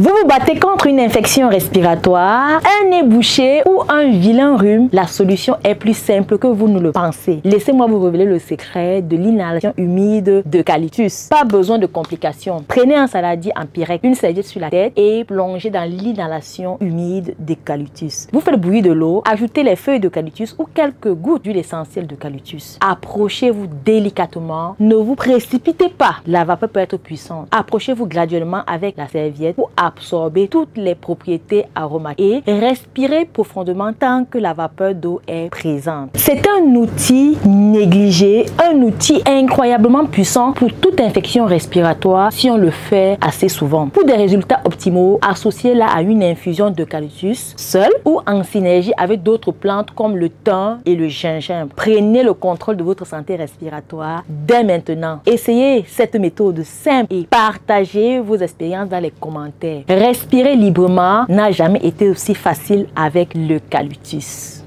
Vous vous battez contre une infection respiratoire, un nez bouché ou un vilain rhume, la solution est plus simple que vous ne le pensez. Laissez-moi vous révéler le secret de l'inhalation humide d'eucalyptus. Pas besoin de complications. Prenez un saladier en pyrèque, une serviette sur la tête et plongez dans l'inhalation humide d'eucalyptus. Vous faites bouillir de l'eau, ajoutez les feuilles d'eucalyptus ou quelques gouttes d'huile essentielle d'eucalyptus. Approchez-vous délicatement, ne vous précipitez pas. La vapeur peut être puissante. Approchez-vous graduellement avec la serviette absorber toutes les propriétés aromatiques et respirer profondément tant que la vapeur d'eau est présente. C'est un outil négligé, un outil incroyablement puissant pour toute infection respiratoire si on le fait assez souvent. Pour des résultats optimaux, associez-la à une infusion d'eucalyptus seul ou en synergie avec d'autres plantes comme le thym et le gingembre. Prenez le contrôle de votre santé respiratoire dès maintenant. Essayez cette méthode simple et partagez vos expériences dans les commentaires. Respirer librement n'a jamais été aussi facile avec l'eucalyptus.